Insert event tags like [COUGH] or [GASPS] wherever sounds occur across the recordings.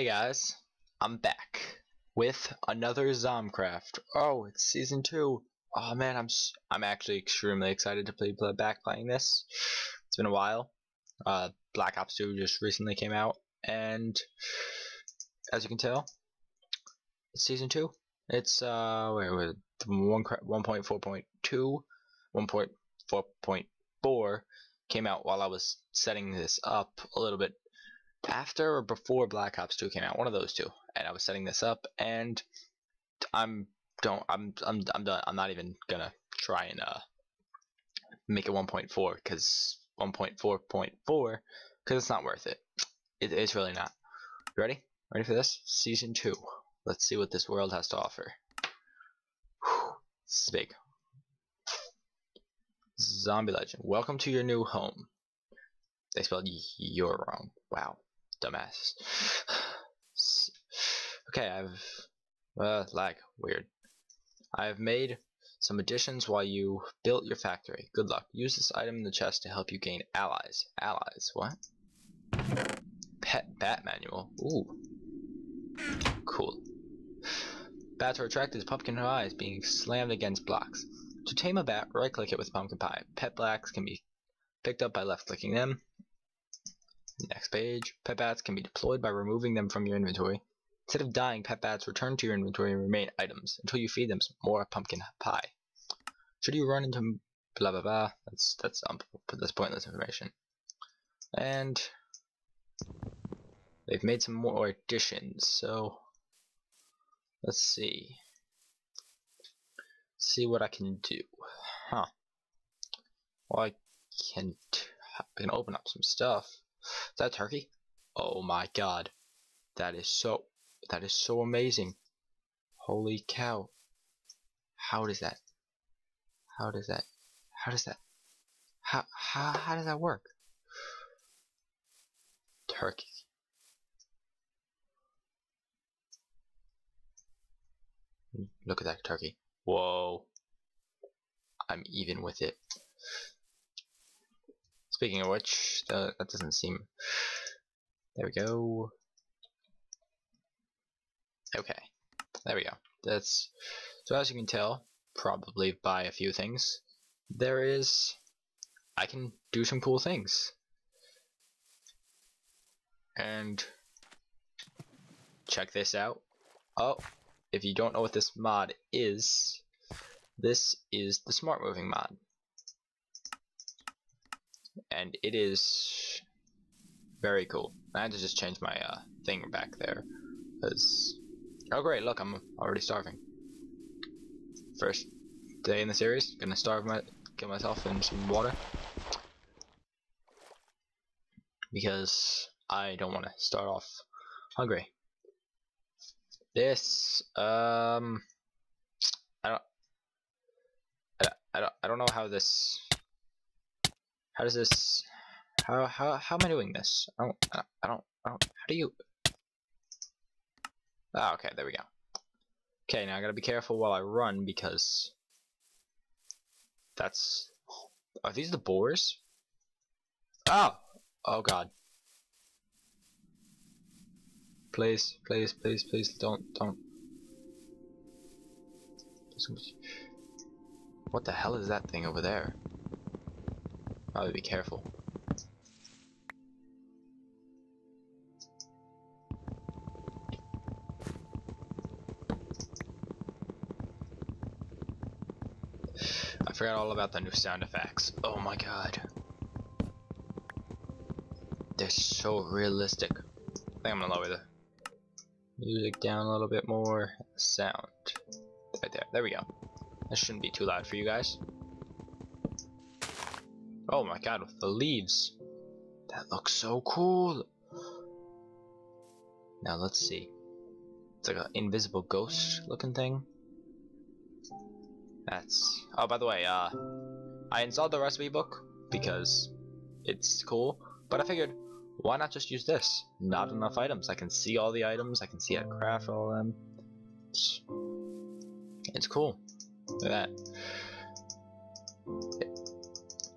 Hey guys, I'm back with another Zombcraft. Oh, it's season two. Oh man, I'm I'm actually extremely excited to play, back playing this. It's been a while. Uh, Black Ops 2 just recently came out, and as you can tell, it's season two. It's uh, wait, wait, one one point four point two, one point four point four came out while I was setting this up a little bit after or before Black Ops 2 came out, one of those two. And I was setting this up, and I'm don't I'm I'm I'm done. I'm not even gonna try and uh make it 1.4 because 1.4.4 because it's not worth it. it. It's really not. You ready? Ready for this? Season two. Let's see what this world has to offer. Whew, this is big. Zombie Legend. Welcome to your new home. They spelled you're wrong. Wow dumbass. [SIGHS] okay, I've uh, lag weird. I've made some additions while you built your factory. Good luck. Use this item in the chest to help you gain allies. Allies? What? Pet bat manual. Ooh. Cool. Bats are attracted to pumpkin pies being slammed against blocks. To tame a bat, right click it with pumpkin pie. Pet blocks can be picked up by left clicking them. Next page. Pet bats can be deployed by removing them from your inventory. Instead of dying, pet bats return to your inventory and remain items until you feed them some more pumpkin pie. Should you run into blah blah blah, that's that's um, that's pointless information. And they've made some more additions, so let's see. See what I can do. Huh. Well, I can I can open up some stuff. Is that turkey? Oh my god. That is so that is so amazing. Holy cow. How does that how does that how does that how how how does that work? Turkey. Look at that turkey. Whoa. I'm even with it. Speaking of which, uh, that doesn't seem... There we go. Okay, there we go. That's so as you can tell, probably by a few things, there is I can do some cool things. And check this out. Oh, if you don't know what this mod is, this is the smart moving mod and it is very cool. I had to just change my uh, thing back there, because oh great, look, I'm already starving. First day in the series, gonna starve my get myself in some water because I don't want to start off hungry. This um, I don't, I don't, I don't know how this how does this? How how how am I doing this? I don't I don't I don't. How do you? Ah, okay, there we go. Okay, now I gotta be careful while I run because that's. Are these the boars? Oh, oh God. Please, please, please, please, don't, don't. What the hell is that thing over there? Probably be careful. I forgot all about the new sound effects. Oh my god. They're so realistic. I think I'm gonna lower the music down a little bit more. Sound. Right there. There we go. That shouldn't be too loud for you guys. Oh my god, with the leaves. That looks so cool. Now let's see. It's like an invisible ghost looking thing. That's oh by the way, uh I installed the recipe book because it's cool, but I figured why not just use this? Not enough items. I can see all the items, I can see how to craft all of them. It's, it's cool. Look at that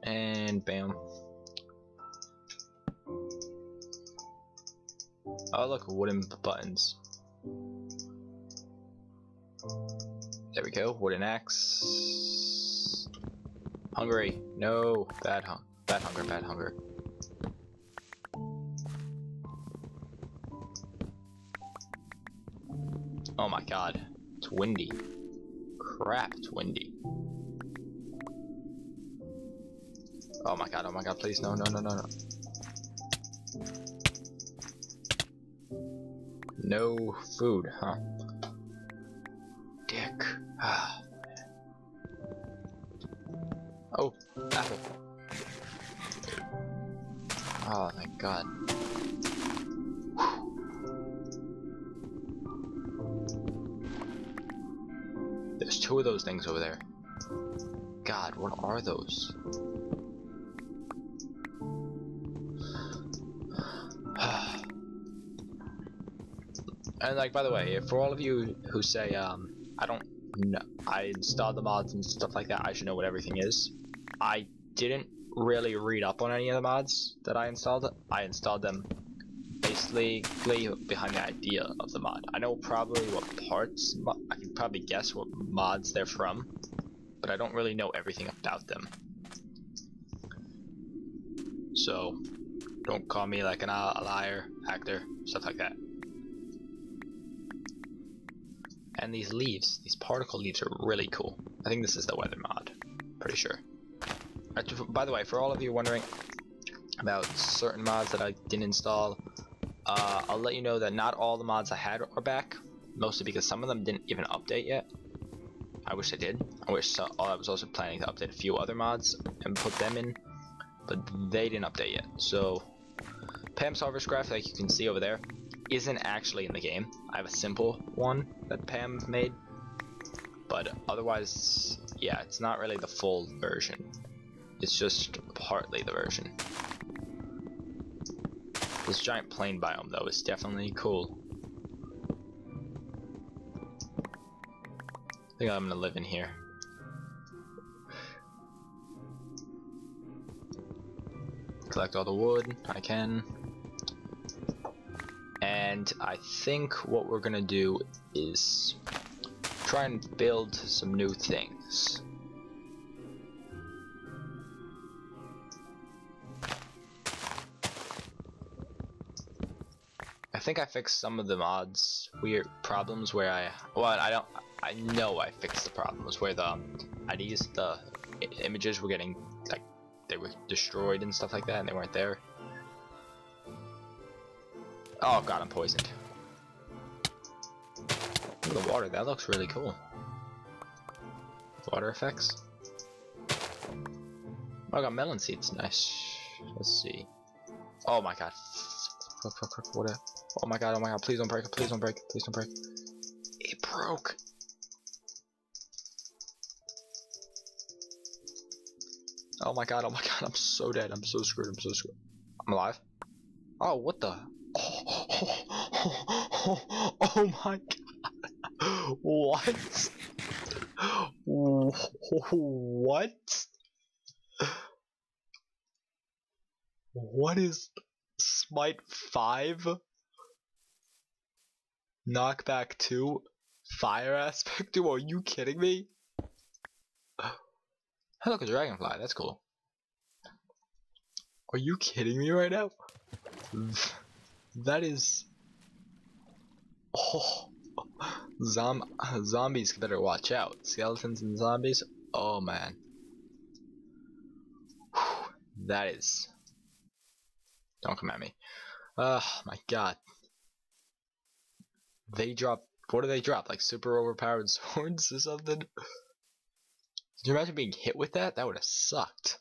and bam. Oh look, wooden buttons. There we go, wooden axe. Hungry. No, bad hung bad hunger, bad hunger. Oh my god, it's windy. Crap, it's windy. Oh my god, oh my god, please, no, no, no, no, no. No food, huh? Dick. [SIGHS] oh, apple. Oh, thank god. There's two of those things over there. God, what are those? And like, by the way, for all of you who say, um, I don't know, I installed the mods and stuff like that, I should know what everything is. I didn't really read up on any of the mods that I installed. I installed them basically behind the idea of the mod. I know probably what parts, I can probably guess what mods they're from, but I don't really know everything about them. So, don't call me like an, a liar, actor, stuff like that. And these leaves, these particle leaves are really cool. I think this is the weather mod, pretty sure. By the way, for all of you wondering about certain mods that I didn't install, uh, I'll let you know that not all the mods I had are back, mostly because some of them didn't even update yet. I wish they did. I wish so I was also planning to update a few other mods and put them in, but they didn't update yet. So, Pam's HarvestCraft, like you can see over there, isn't actually in the game. I have a simple one that Pam made, but otherwise, yeah, it's not really the full version. It's just partly the version. This giant plain biome, though, is definitely cool. I think I'm gonna live in here. Collect all the wood I can. And I think what we're gonna do is try and build some new things. I think I fixed some of the mods weird problems where I well I don't I know I fixed the problems where the IDs the images were getting like they were destroyed and stuff like that and they weren't there. Oh god, I'm poisoned. Look at the water, that looks really cool. Water effects. Oh, I got melon seeds, nice. Let's see. Oh my god. Water. Oh my god, oh my god, please don't break it, please don't break please don't break. It broke. Oh my god, oh my god, I'm so dead, I'm so screwed, I'm so screwed. I'm alive? Oh, what the? [LAUGHS] Oh, my god. What? What? What is Smite 5? Knockback 2? Fire aspect 2? Are you kidding me? Hey, look, a dragonfly. That's cool. Are you kidding me right now? That is... Oh, Zom zombies better watch out. Skeletons and zombies? Oh man. That is... Don't come at me. Oh my god. They drop... What do they drop? Like super overpowered [LAUGHS] swords or something? Can you imagine being hit with that? That would have sucked.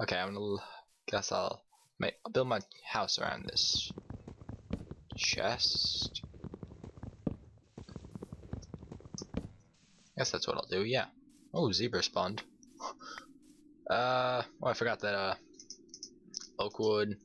Okay, I'm gonna... Guess I'll I'll build my house around this chest. Guess that's what I'll do, yeah. Oh, zebra spawned. [GASPS] uh, oh, I forgot that, uh, oak wood,